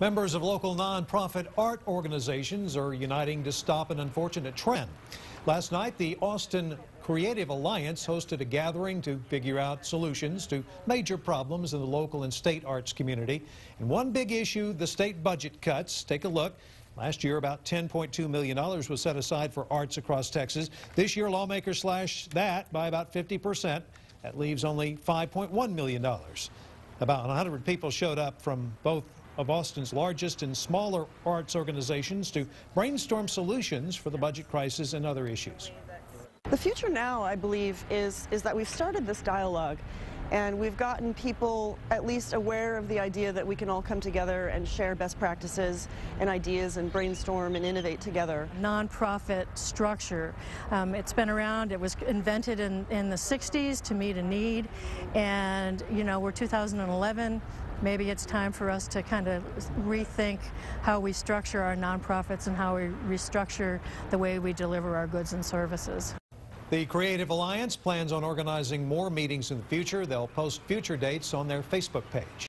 Members of local nonprofit art organizations are uniting to stop an unfortunate trend. Last night, the Austin Creative Alliance hosted a gathering to figure out solutions to major problems in the local and state arts community. And one big issue, the state budget cuts. Take a look. Last year, about $10.2 million was set aside for arts across Texas. This year, lawmakers slashed that by about 50%. That leaves only $5.1 million. About 100 people showed up from both of Austin's largest and smaller arts organizations to brainstorm solutions for the budget crisis and other issues. The future now, I believe, is, is that we've started this dialogue and we've gotten people at least aware of the idea that we can all come together and share best practices and ideas and brainstorm and innovate together. Nonprofit structure. Um, it's been around, it was invented in, in the 60s to meet a need, and you know, we're 2011 maybe it's time for us to kind of rethink how we structure our nonprofits and how we restructure the way we deliver our goods and services. The Creative Alliance plans on organizing more meetings in the future. They'll post future dates on their Facebook page.